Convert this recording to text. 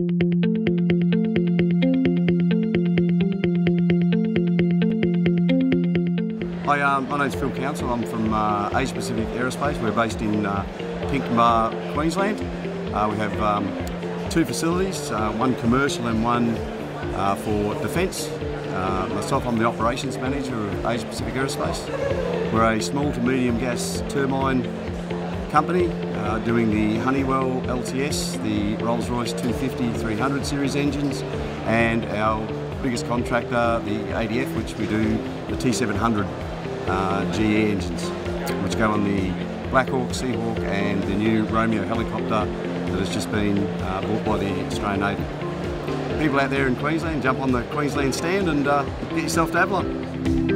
Hi, um, my name's Phil Council. I'm from uh, Asia Pacific Aerospace. We're based in uh, Pinkenba, Queensland. Uh, we have um, two facilities, uh, one commercial and one uh, for defence. Uh, myself, I'm the operations manager of Asia Pacific Aerospace. We're a small to medium gas turbine company uh, doing the Honeywell LTS, the Rolls-Royce 250-300 series engines, and our biggest contractor, the ADF, which we do the T700 uh, GE engines, which go on the Black Hawk, Seahawk, and the new Romeo helicopter that has just been uh, bought by the Australian Navy. People out there in Queensland, jump on the Queensland stand and uh, get yourself to Avalon.